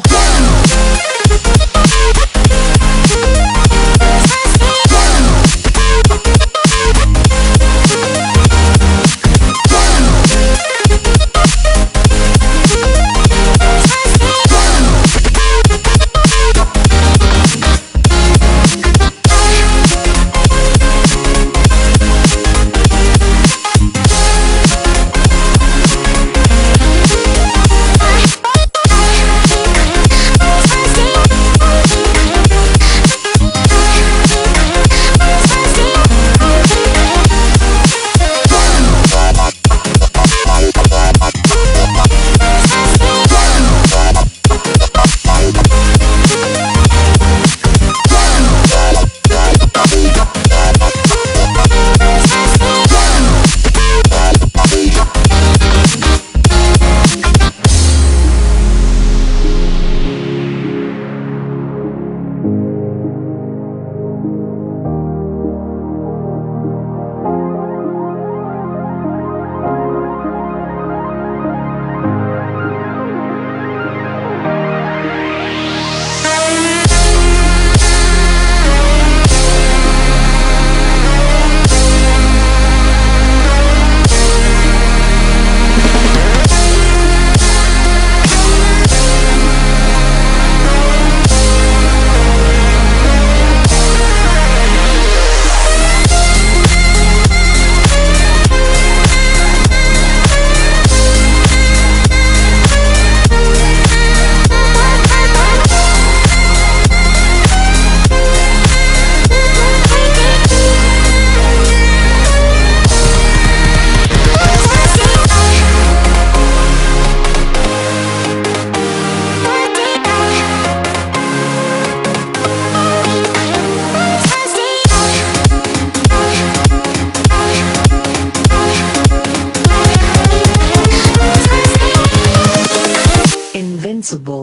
go. invincible.